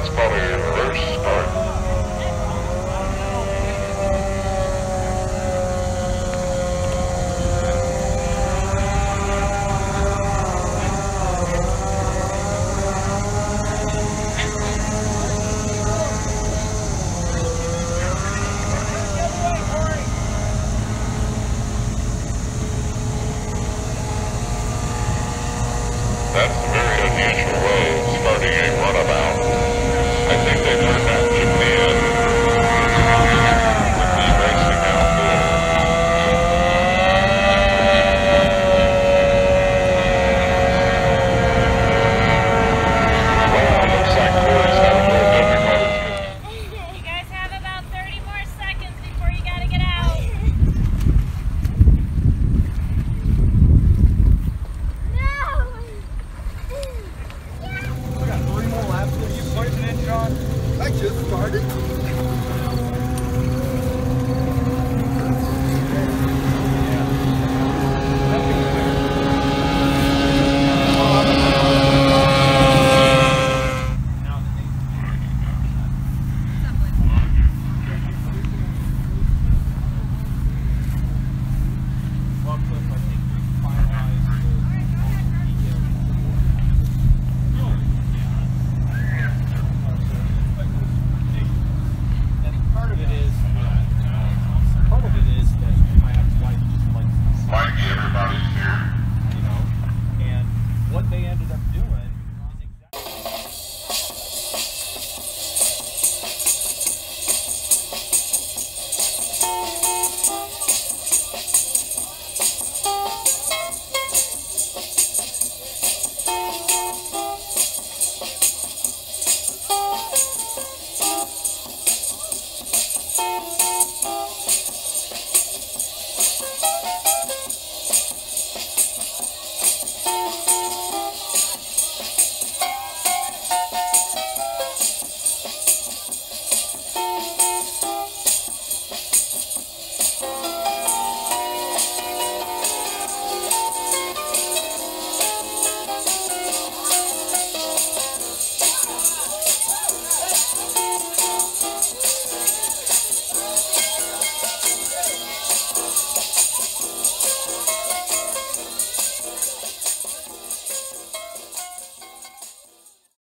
That's probably started. they ended up doing.